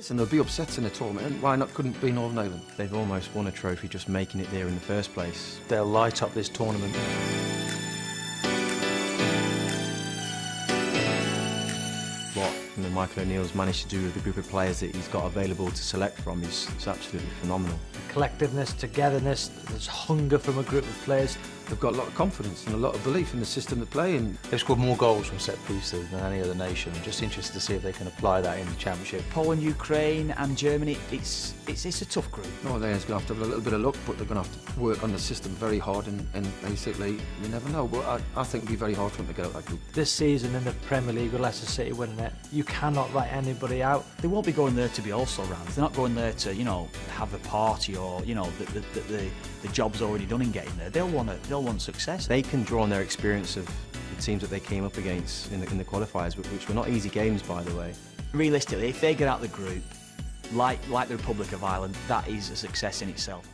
Listen, they'll be upsets in the tournament. Why not couldn't be Northern Ireland? They've almost won a trophy just making it there in the first place. They'll light up this tournament. What you know, Michael O'Neill's managed to do with the group of players that he's got available to select from is, is absolutely phenomenal. Collectiveness, togetherness, there's hunger from a group of players. They've got a lot of confidence and a lot of belief in the system they play in. They've scored more goals from set pieces than any other nation. I'm just interested to see if they can apply that in the championship. Poland, Ukraine, and Germany. It's it's it's a tough group. Oh, Northern Ireland's going to have to have a little bit of luck, but they're going to have to work on the system very hard. And, and basically, you never know. But I, I think it'd be very hard for them to get out of that group. This season in the Premier League with Leicester City winning it, you cannot write anybody out. They won't be going there to be also rounds. They're not going there to you know have a party or you know the the, the, the, the job's already done in getting there. They'll want to, they'll want success. They can draw on their experience of the teams that they came up against in the, in the qualifiers, which- which were not easy games, by the way. Realistically, if they get out of the group, like like the Republic of Ireland, that is a success in itself.